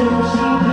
Jesus.